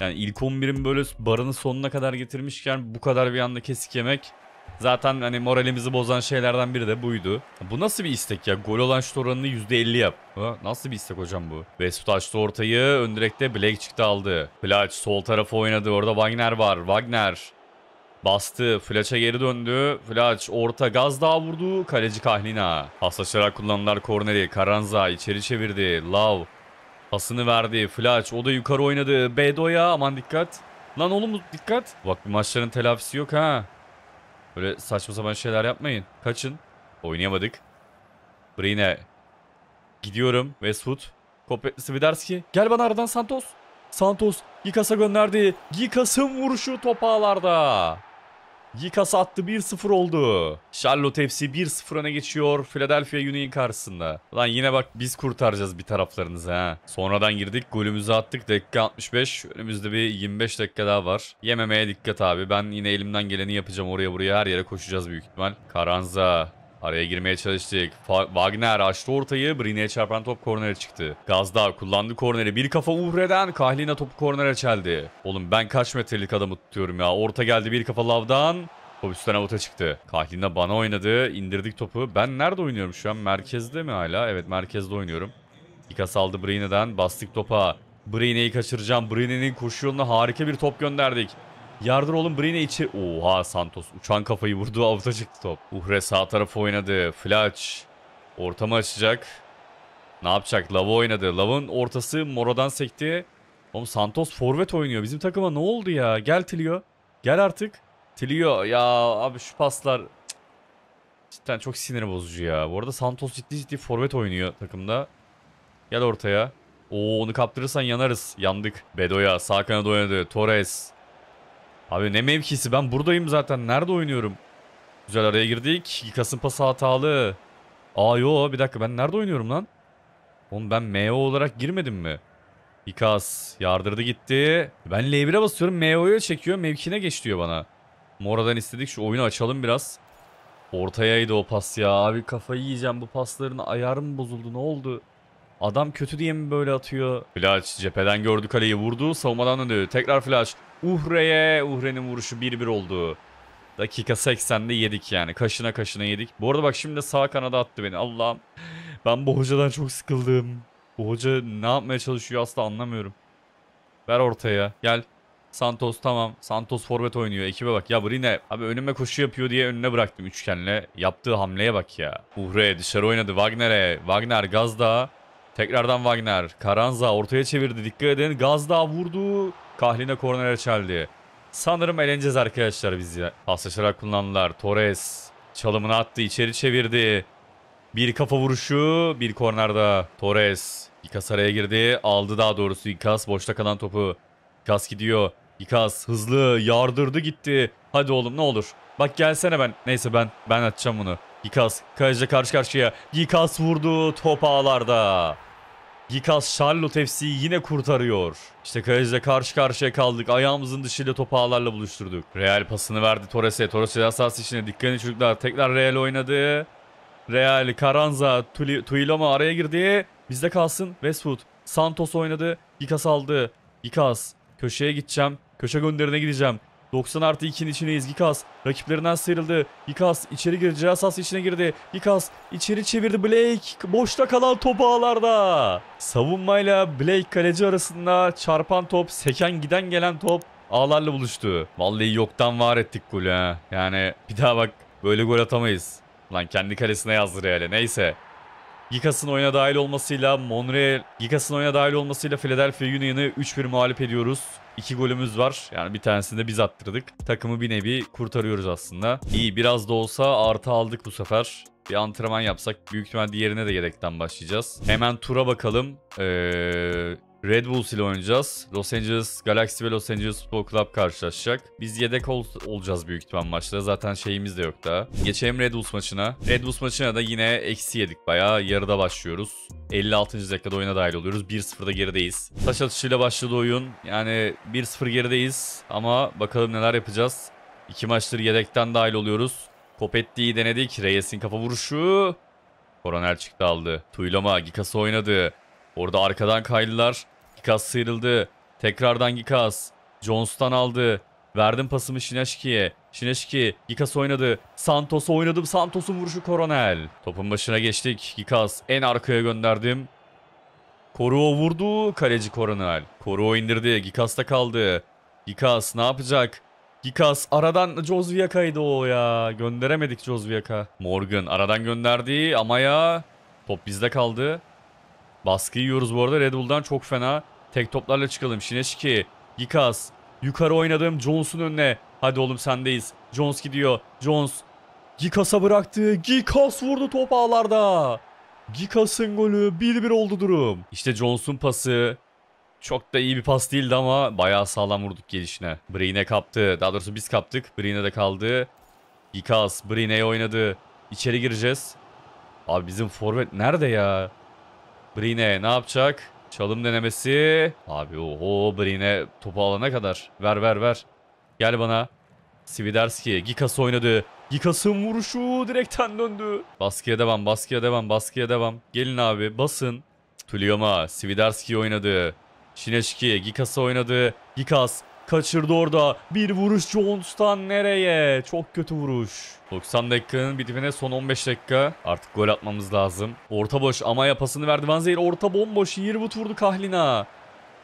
Yani ilk 11'in böyle barını sonuna kadar getirmişken bu kadar bir anda kesik yemek Zaten hani moralimizi bozan şeylerden biri de buydu. Bu nasıl bir istek ya? Gol olan şut oranını %50 yap. Ha, nasıl bir istek hocam bu? Westwood açtı ortayı. Ön direkte Blake çıktı aldı. Flaç sol tarafa oynadı. Orada Wagner var. Wagner Bastı. Flaç'a geri döndü. Flaç orta gaz daha vurdu. Kaleci Kahlina. Paslaşarak kullanılan korneri. Karanza içeri çevirdi. Love. Pasını verdi. Flaç o da yukarı oynadı. Bedo'ya aman dikkat. Lan oğlum dikkat. Bak bir maçların telafisi yok ha. Böyle saçma sapan şeyler yapmayın. Kaçın. Oynayamadık. Brine. Gidiyorum. Westwood. Kopetli Sviderski. Gel bana aradan Santos. Santos. Gikas'a gönderdi. Gikas'ın vuruşu top Gikas attı 1-0 oldu. Charlotte FC 1-0 öne geçiyor Philadelphia Union karşısında. Lan yine bak biz kurtaracağız bir taraflarınızı ha. Sonradan girdik golümüzü attık dakika 65. Önümüzde bir 25 dakika daha var. Yememeye dikkat abi. Ben yine elimden geleni yapacağım oraya buraya her yere koşacağız büyük ihtimal. Karanza Araya girmeye çalıştık. Fa Wagner açtı ortayı. Brine'ye çarpan top kornere çıktı. Gazda kullandı korneri. Bir kafa Uhre'den Kahlina topu kornere çeldi. Oğlum ben kaç metrelik adamı tutuyorum ya. Orta geldi bir kafa Lav'dan. Top üstten avuta çıktı. Kahlina bana oynadı. İndirdik topu. Ben nerede oynuyorum şu an? Merkezde mi hala? Evet merkezde oynuyorum. İkas aldı Brine'den. Bastık topa. Brine'yi kaçıracağım. Brine'nin koşu yoluna harika bir top gönderdik. Yardır oğlum Brine içi. Oha Santos uçan kafayı vurdu avuta çıktı top. Uhre sağ tarafı oynadı. Flash ortamı açacak. Ne yapacak? Lava oynadı. Lav'ın ortası Moro'dan sekti. Oğlum Santos forvet oynuyor. Bizim takıma ne oldu ya? Gel Tilio. Gel artık. Tilio ya abi şu paslar cidden çok sinir bozucu ya. Bu arada Santos ciddi ciddi forvet oynuyor takımda. Gel ortaya. Oo onu kaptırırsan yanarız. Yandık. Bedoya sağ kanada oynadı. Torres. Abi ne mevkisi ben buradayım zaten. Nerede oynuyorum? Güzel araya girdik. Gikas'ın pası hatalı. Aa yo bir dakika ben nerede oynuyorum lan? Oğlum ben MO olarak girmedim mi? Gikas yardırdı gitti. Ben L1'e basıyorum MO'ya çekiyor mevkine geç diyor bana. Mora'dan istedik şu oyunu açalım biraz. Ortayaydı o pas ya. Abi kafayı yiyeceğim bu pasların ayarım bozuldu ne oldu? Adam kötü diye mi böyle atıyor? Flash cepheden gördü kaleyi vurdu. Savunmadan döndü. Tekrar flash. Uhre'ye. Uhre'nin vuruşu 1-1 oldu. Dakika 80'de yedik yani. Kaşına kaşına yedik. Bu arada bak şimdi sağ kanada attı beni. Allah'ım. Ben bu hocadan çok sıkıldım. Bu hoca ne yapmaya çalışıyor asla anlamıyorum. Ver ortaya. Gel. Santos tamam. Santos forvet oynuyor. Ekibe bak. Ya Brine abi önüme koşu yapıyor diye önüne bıraktım üçgenle. Yaptığı hamleye bak ya. Uhre dışarı oynadı. Wagner'e. Wagner gazda. Tekrardan Wagner. Karanza ortaya çevirdi. Dikkat edin. Gaz daha vurdu. Kahline kornere çeldi. Sanırım eğleneceğiz arkadaşlar biz ya. Paslaşarak kullandılar. Torres çalımını attı. içeri çevirdi. Bir kafa vuruşu. Bir kornerde. Torres. İkas araya girdi. Aldı daha doğrusu İkas. Boşta kalan topu. İkas gidiyor. İkas hızlı yardırdı gitti. Hadi oğlum ne olur. Bak gelsene ben. Neyse ben ben atacağım bunu. Gikas kaleciyle karşı karşıya. Gikas vurdu top ağlarda. Gikas Charlotte FC yine kurtarıyor. İşte kaleciyle karşı karşıya kaldık. Ayağımızın dışıyla topu ağlarla buluşturduk. Real pasını verdi Torres'e. Torres ceza içine. Dikkatli çocuklar. Tekrar Real oynadı. Real, Karanza, Tuiloma araya girdi. Bizde kalsın. Westwood. Santos oynadı. Gikas aldı. Gikas. Köşeye gideceğim. Köşe gönderine gideceğim. 90 artı 2'nin içindeyiz. Gikas rakiplerinden sıyrıldı. Gikas içeri girdi. Cihaz içine girdi. Gikas içeri çevirdi. Blake boşta kalan top ağlarda. Savunmayla Blake kaleci arasında çarpan top, seken giden gelen top ağlarla buluştu. Vallahi yoktan var ettik golü ha. Yani bir daha bak böyle gol atamayız. Lan kendi kalesine yazdı Real'e. Neyse. Gikas'ın oyuna dahil olmasıyla Monreal, Gikas'ın oyuna dahil olmasıyla Philadelphia Union'ı 3-1 mağlup ediyoruz. 2 golümüz var. Yani bir tanesini de biz attırdık. Takımı bir nevi kurtarıyoruz aslında. İyi biraz da olsa artı aldık bu sefer. Bir antrenman yapsak büyük ihtimal diğerine de yedekten başlayacağız. Hemen tura bakalım. Eee... Red Bulls ile oynayacağız. Los Angeles Galaxy ve Los Angeles Football Club karşılaşacak. Biz yedek ol olacağız büyük ihtimal maçta. Zaten şeyimiz de yok daha. Geçelim Red Bulls maçına. Red Bulls maçına da yine eksi yedik bayağı. Yarıda başlıyoruz. 56. dakikada oyuna dahil oluyoruz. 1-0'da gerideyiz. Taş atışıyla başladı oyun. Yani 1-0 gerideyiz. Ama bakalım neler yapacağız. İki maçtır yedekten dahil oluyoruz. Kopetti'yi denedik. Reyes'in kafa vuruşu. Koronel çıktı aldı. Tuylama Gikas'ı oynadı. Orada arkadan kaydılar. Gikas sıyrıldı. Tekrardan Gikas. Jones'tan aldı. Verdim pasımı Şineşki'ye. Şineşki Gikas oynadı. Santos oynadım. Santos'un vuruşu Koronel. Topun başına geçtik. Gikas en arkaya gönderdim. Koruo vurdu. Kaleci Koronel. Koruo indirdi. Gikas'ta kaldı. Gikas ne yapacak? Gikas aradan Jozviaka'ydı o ya. Gönderemedik Jozviaka. Morgan aradan gönderdi ama ya top bizde kaldı. Baskı yiyoruz bu arada Red Bull'dan çok fena. Tek toplarla çıkalım. Şineşki, Gikas. Yukarı oynadım Jones'un önüne. Hadi oğlum sendeyiz. Jones gidiyor. Jones. Gikas'a bıraktı. Gikas vurdu top ağlarda. Gikas'ın golü 1-1 oldu durum. İşte Jones'un pası. Çok da iyi bir pas değildi ama bayağı sağlam vurduk gelişine. Brine kaptı. Daha doğrusu biz kaptık. Brine de kaldı. Gikas Brine'ye oynadı. İçeri gireceğiz. Abi bizim forvet nerede ya? Brine ne yapacak? Çalım denemesi. Abi oho Brine topu alana kadar. Ver ver ver. Gel bana. Sviderski. Gikas oynadı. Gikas'ın vuruşu direkten döndü. Baskıya devam, baskıya devam, baskıya devam. Gelin abi basın. Tulioma. Sviderski oynadı. Şineşki. Gikas'ı oynadı. Gikas kaçırdı orada. Bir vuruş Jones'tan nereye? Çok kötü vuruş. 90 dakikanın bitimine son 15 dakika. Artık gol atmamız lazım. Orta boş ama yapasını verdi Van Zeyr. Orta bomboş. Yearwood vurdu Kahlina.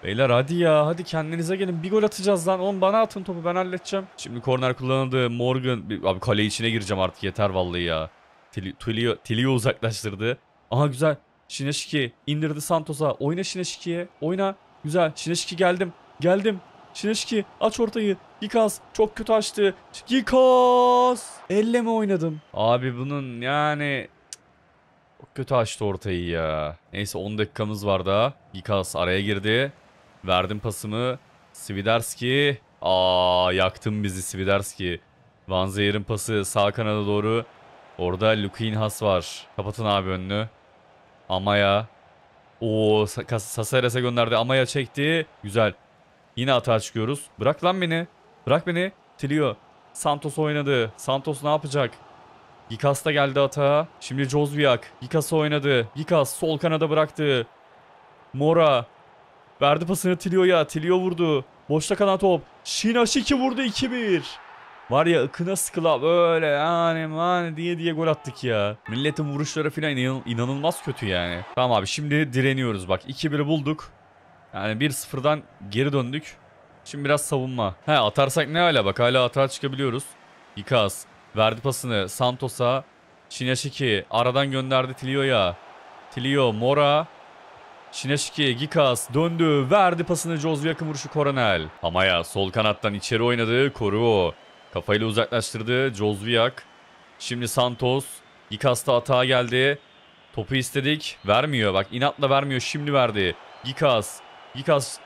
Beyler hadi ya hadi kendinize gelin bir gol atacağız lan oğlum bana atın topu ben halledeceğim. Şimdi korner kullanıldı Morgan abi kale içine gireceğim artık yeter vallahi ya. Tili- Tilio, Tilio uzaklaştırdı. Aha güzel Şineşiki indirdi Santos'a oyna Şineşiki'ye oyna güzel Şineşiki geldim geldim Şineşiki aç ortayı Gikas çok kötü açtı Gikas elle mi oynadım Abi bunun yani çok kötü açtı ortayı ya. Neyse 10 dakikamız var daha. Gikas araya girdi. Verdim pasımı. Sviderski. Aa yaktın bizi Sviderski. Van Zeyer'in pası sağ kanada doğru. Orada Lukinhas var. Kapatın abi önünü. Amaya. Oo Saseres'e gönderdi. Amaya çekti. Güzel. Yine atağa çıkıyoruz. Bırak lan beni. Bırak beni. Tilio. Santos oynadı. Santos ne yapacak? Gikas da geldi atağa. Şimdi Jozviak. Gikas'ı oynadı. Gikas sol kanada bıraktı. Mora. Verdi pasını Tilio'ya. Tilio vurdu. Boşta kalan top. Shinaşiki vurdu 2-1. Var ya ıkına sıkıla böyle yani mani diye diye gol attık ya. Milletin vuruşları falan inan- inanılmaz kötü yani. Tamam abi şimdi direniyoruz bak 2-1'i bulduk. Yani 1-0'dan geri döndük. Şimdi biraz savunma. He atarsak ne hala bak hala atağa çıkabiliyoruz. Gikas verdi pasını Santos'a. Şineşiki aradan gönderdi Tilio'ya. Tilio Mora. Şineşiki Gikas döndü verdi pasını Jozviak'ın vuruşu Koronel. Amaya sol kanattan içeri oynadı Koruo. Kafayla uzaklaştırdı Jozviak. Şimdi Santos. Gikas da atağa geldi. Topu istedik. Vermiyor bak inatla vermiyor şimdi verdi. Gikas. Gikas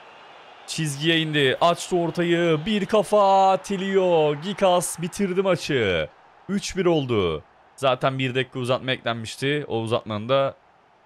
çizgiye indi. Açtı ortayı. Bir kafa Tilio. Gikas bitirdi maçı. 3-1 oldu. Zaten bir dakika uzatma eklenmişti. O uzatmanın da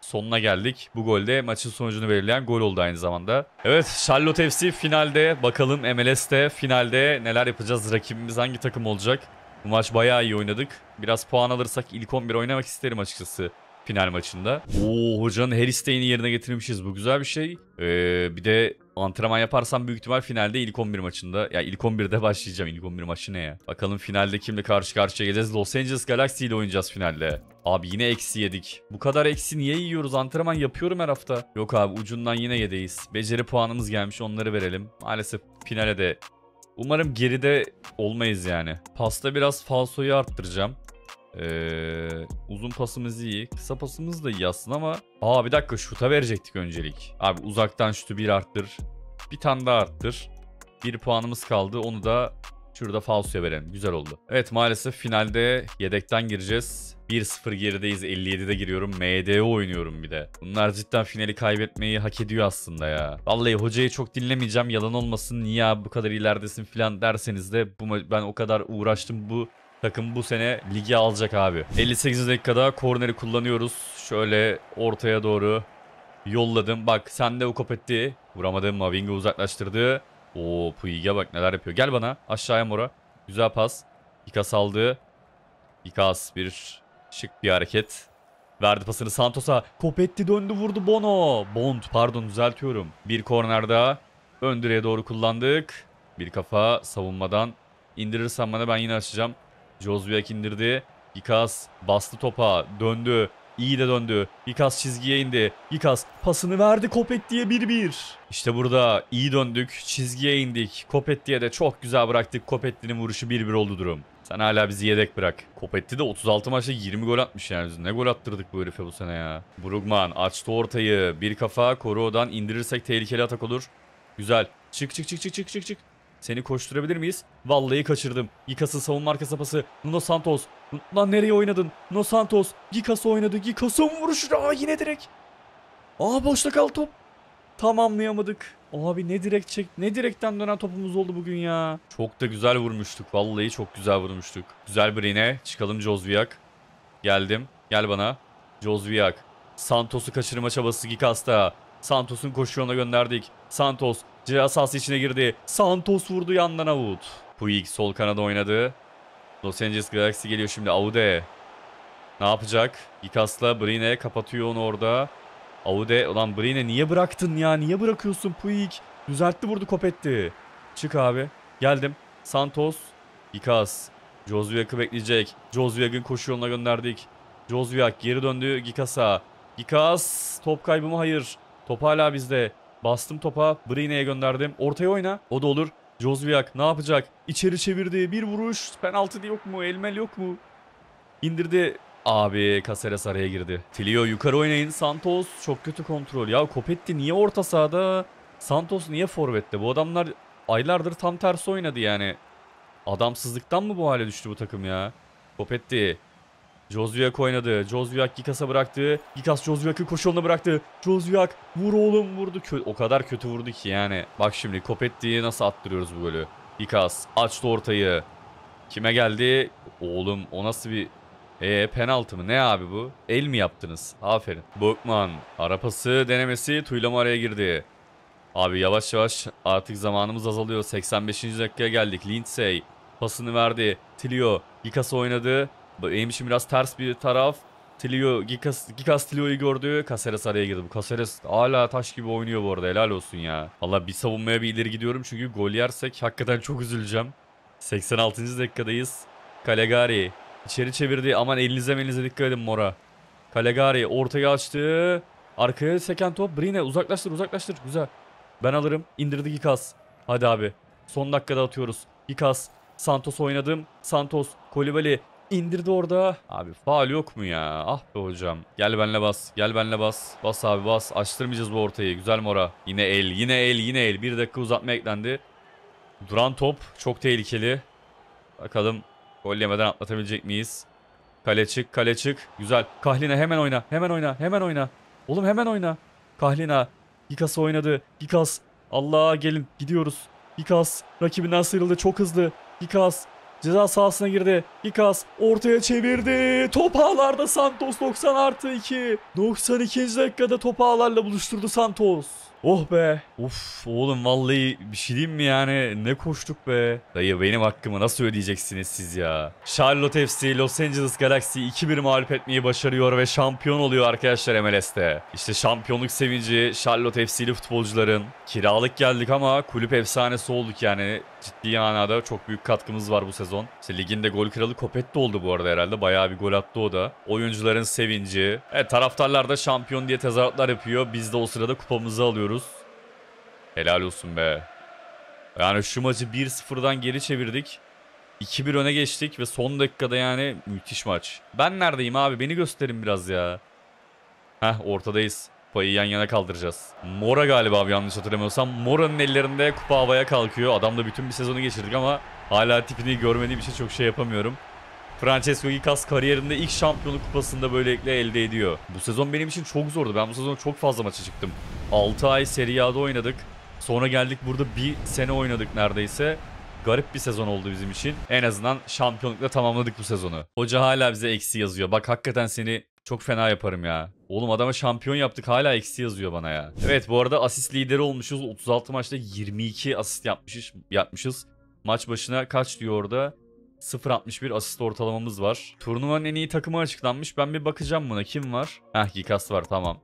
sonuna geldik. Bu golde maçın sonucunu belirleyen gol oldu aynı zamanda. Evet Charlotte FC finalde. Bakalım MLS'te finalde neler yapacağız? Rakibimiz hangi takım olacak? Bu maç bayağı iyi oynadık. Biraz puan alırsak ilk 11 oynamak isterim açıkçası final maçında. Oo hocanın her isteğini yerine getirmişiz. Bu güzel bir şey. Ee, bir de Antrenman yaparsam büyük ihtimal finalde ilk 11 maçında. Ya ilk 11'de başlayacağım. İlk 11 maçı ne ya? Bakalım finalde kimle karşı karşıya geleceğiz. Los Angeles Galaxy ile oynayacağız finalde. Abi yine eksi yedik. Bu kadar eksi niye yiyoruz? Antrenman yapıyorum her hafta. Yok abi ucundan yine yedeyiz. Beceri puanımız gelmiş onları verelim. Maalesef finale de Umarım geride olmayız yani. Pasta biraz falsoyu arttıracağım. Ee, uzun pasımız iyi. Kısa pasımız da iyi aslında ama... Aa bir dakika şuta verecektik öncelik. Abi uzaktan şutu bir arttır. Bir tane daha arttır. Bir puanımız kaldı. Onu da şurada falsoya verelim. Güzel oldu. Evet maalesef finalde yedekten gireceğiz. 1-0 gerideyiz. 57'de giriyorum. MDO oynuyorum bir de. Bunlar cidden finali kaybetmeyi hak ediyor aslında ya. Vallahi hocayı çok dinlemeyeceğim. Yalan olmasın. Niye bu kadar ileridesin falan derseniz de bu ben o kadar uğraştım bu takım bu sene ligi alacak abi. 58 dakikada korneri kullanıyoruz. Şöyle ortaya doğru yolladım. Bak sen de ukop etti. Vuramadım. Mavinga uzaklaştırdı. Oo Puig'e bak neler yapıyor. Gel bana aşağıya mora. Güzel pas. Ikas aldı. Ikas bir şık bir hareket. Verdi pasını Santos'a. Kopetti döndü vurdu Bono. Bond pardon düzeltiyorum. Bir korner daha. Doğru kullandık. Bir kafa savunmadan. İndirirsen bana ben yine açacağım. Jozviak indirdi. Ikas bastı topa. Döndü. İyi de döndü. Ikas çizgiye indi. Ikas pasını verdi Kopetti'ye 1-1. İşte burada iyi döndük. Çizgiye indik. Kopetti'ye de çok güzel bıraktık. Kopetti'nin vuruşu 1-1 oldu durum. Sen hala bizi yedek bırak. Kopetti de 36 maçta 20 gol atmış yani. Ne gol attırdık bu herife bu sene ya. Brugman açtı ortayı. Bir kafa Koro'dan indirirsek tehlikeli atak olur. Güzel. Çık çık çık çık çık çık çık. Seni koşturabilir miyiz? Vallahi kaçırdım. Gikas'ın savunma arkası pası. Nuno Santos. Lan nereye oynadın? Nuno Santos. Gikas oynadı. Gikas'ın vuruşu. Aa yine direkt. Aa boşta kal top. Tamamlayamadık. Abi ne direkt çek ne direkten dönen topumuz oldu bugün ya. Çok da güzel vurmuştuk. Vallahi çok güzel vurmuştuk. Güzel bir iğne. Çıkalım Jozviak. Geldim. Gel bana. Jozviak. Santos'u kaçırma çabası Gikas'ta. Santos'un koşu yoluna gönderdik. Santos ceza sahası içine girdi. Santos vurdu yandan Avut. Puig sol kanada oynadı. Los Angeles Galaxy geliyor şimdi Aude. Ne yapacak? Gikas'la Brine kapatıyor onu orada. Aude ulan Brine niye bıraktın ya? Niye bırakıyorsun Puig? Düzeltti vurdu kopetti. Çık abi. Geldim. Santos. Gikas. Jozviak'ı bekleyecek. Jozviak'ın koşu yoluna gönderdik. Jozviak geri döndü Gikas'a. Gikas. Top kaybı mı? Hayır. Top hala bizde. Bastım topa. Brine'ye gönderdim. Ortaya oyna. O da olur. Jozviak ne yapacak? İçeri çevirdi. Bir vuruş. Penaltı yok mu? Elmel yok mu? İndirdi. Abi Caceres araya girdi. Tilio yukarı oynayın. Santos çok kötü kontrol. Ya Kopetti niye orta sahada? Santos niye forvette? Bu adamlar aylardır tam tersi oynadı yani. Adamsızlıktan mı bu hale düştü bu takım ya? Kopetti. Jozviak oynadı. Jozviak Gikas'a bıraktı. Gikas Jozviak'ı koşu yoluna bıraktı. Jozviak vur oğlum vurdu. Kö- o kadar kötü vurdu ki yani. Bak şimdi Kopetti'yi nasıl attırıyoruz bu golü. Gikas açtı ortayı. Kime geldi? Oğlum o nasıl bir... Eee penaltı mı? Ne abi bu? El mi yaptınız? Aferin. Bukman. Arapası denemesi Tuylama araya girdi. Abi yavaş yavaş artık zamanımız azalıyor. 85. dakikaya geldik. Lindsay pasını verdi. Tilio Gikas oynadı. Benim için biraz ters bir taraf. Tilio, Gikas, Gikas Tilio'yu gördü. Caceres araya girdi. Bu Caceres hala taş gibi oynuyor bu arada. Helal olsun ya. Valla bir savunmaya bir ileri gidiyorum. Çünkü gol yersek hakikaten çok üzüleceğim. 86. dakikadayız. Calegari içeri çevirdi. Aman elinize elinize dikkat edin Mora. Calegari ortaya açtı. Arkaya seken top. Brine uzaklaştır uzaklaştır. Güzel. Ben alırım. İndirdi Gikas. Hadi abi. Son dakikada atıyoruz. Gikas. Santos oynadım. Santos. Kolibali. İndirdi orada. Abi faal yok mu ya? Ah be hocam. Gel benle bas. Gel benle bas. Bas abi bas. Açtırmayacağız bu ortayı. Güzel mora. Yine el. Yine el. Yine el. Bir dakika uzatma eklendi. Duran top. Çok tehlikeli. Bakalım gol yemeden atlatabilecek miyiz? Kale çık. Kale çık. Güzel. Kahlina hemen oyna. Hemen oyna. Hemen oyna. Oğlum hemen oyna. Kahlina. Gikas oynadı. Gikas. Allah gelin gidiyoruz. Gikas rakibinden sıyrıldı çok hızlı. Gikas ceza sahasına girdi. Gikas ortaya çevirdi. Top ağlarda Santos 90 artı 2. 92. dakikada top ağlarla buluşturdu Santos. Oh be. Uf oğlum vallahi bir şey diyeyim mi yani ne koştuk be. Dayı benim hakkımı nasıl ödeyeceksiniz siz ya. Charlotte FC Los Angeles Galaxy 2-1 mağlup etmeyi başarıyor ve şampiyon oluyor arkadaşlar MLS'te. İşte şampiyonluk sevinci Charlotte FC'li futbolcuların. Kiralık geldik ama kulüp efsanesi olduk yani. Ciddi manada çok büyük katkımız var bu sezon. İşte liginde gol kralı Kopet de oldu bu arada herhalde. Bayağı bir gol attı o da. Oyuncuların sevinci. Evet taraftarlar da şampiyon diye tezahüratlar yapıyor. Biz de o sırada kupamızı alıyoruz. Helal olsun be. Yani şu maçı 1-0'dan geri çevirdik. 2-1 öne geçtik ve son dakikada yani müthiş maç. Ben neredeyim abi? Beni gösterin biraz ya. Heh ortadayız. Kupayı yan yana kaldıracağız. Mora galiba abi yanlış hatırlamıyorsam. Mora'nın ellerinde kupa havaya kalkıyor. Adamla bütün bir sezonu geçirdik ama hala tipini görmediğim için çok şey yapamıyorum. Francesco Gikas kariyerinde ilk şampiyonluk kupasında böylelikle elde ediyor. Bu sezon benim için çok zordu. Ben bu sezon çok fazla maça çıktım. 6 ay Serie A'da oynadık. Sonra geldik burada bir sene oynadık neredeyse. Garip bir sezon oldu bizim için. En azından şampiyonlukla tamamladık bu sezonu. Hoca hala bize eksi yazıyor. Bak hakikaten seni çok fena yaparım ya. Oğlum adama şampiyon yaptık hala eksi yazıyor bana ya. Evet bu arada asist lideri olmuşuz. 36 maçta 22 asist yapmışız. yapmışız. Maç başına kaç diyor orada? 0.61 asist ortalamamız var. Turnuvanın en iyi takımı açıklanmış. Ben bir bakacağım buna. Kim var? Heh Gikas var tamam.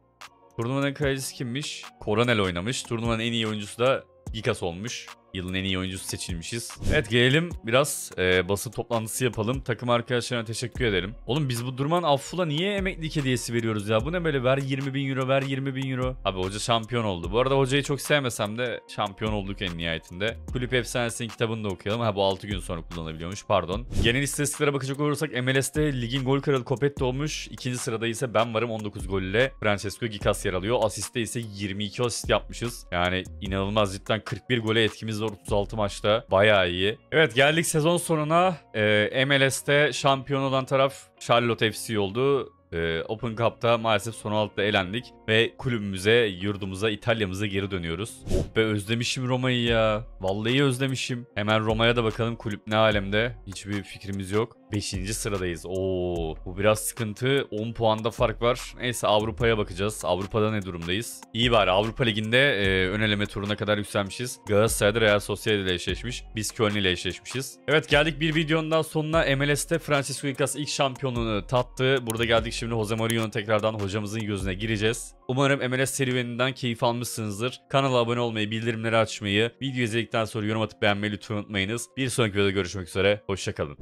Turnuvanın kalecisi kimmiş? Coronel oynamış. Turnuvanın en iyi oyuncusu da Gikas olmuş. Yılın en iyi oyuncusu seçilmişiz. Evet gelelim biraz e, basın toplantısı yapalım. Takım arkadaşlarına teşekkür edelim. Oğlum biz bu durman Afful'a niye emeklilik hediyesi veriyoruz ya? Bu ne böyle ver 20 bin euro ver 20 bin euro. Abi hoca şampiyon oldu. Bu arada hocayı çok sevmesem de şampiyon olduk en nihayetinde. Kulüp efsanesinin kitabını da okuyalım. Ha bu 6 gün sonra kullanabiliyormuş pardon. Genel istatistiklere bakacak olursak MLS'te ligin gol kralı Kopetto olmuş. İkinci sırada ise ben varım 19 gol ile. Francesco Gikas yer alıyor. Asiste ise 22 asist yapmışız. Yani inanılmaz cidden 41 gole etkimiz 36 maçta. Bayağı iyi. Evet geldik sezon sonuna. Ee, MLS'te şampiyon olan taraf Charlotte FC oldu. Ee, Open Cup'ta maalesef son altıda elendik ve kulübümüze, yurdumuza, İtalya'mıza geri dönüyoruz. Oh be özlemişim Roma'yı ya. Vallahi özlemişim. Hemen Roma'ya da bakalım kulüp ne alemde. Hiçbir fikrimiz yok. 5. sıradayız. Oo, bu biraz sıkıntı. 10 puanda fark var. Neyse Avrupa'ya bakacağız. Avrupa'da ne durumdayız? İyi bari Avrupa Ligi'nde e, ön eleme turuna kadar yükselmişiz. Galatasaray'da Real Sociedad ile eşleşmiş. Biz Köln ile eşleşmişiz. Evet geldik bir videonun daha sonuna. MLS'te Francisco Ilkas ilk şampiyonluğunu tattı. Burada geldik şimdi Jose Mourinho'nun tekrardan hocamızın gözüne gireceğiz. Umarım MLS serüveninden keyif almışsınızdır. Kanala abone olmayı, bildirimleri açmayı, video izledikten sonra yorum atıp beğenmeyi lütfen unutmayınız. Bir sonraki videoda görüşmek üzere. Hoşçakalın.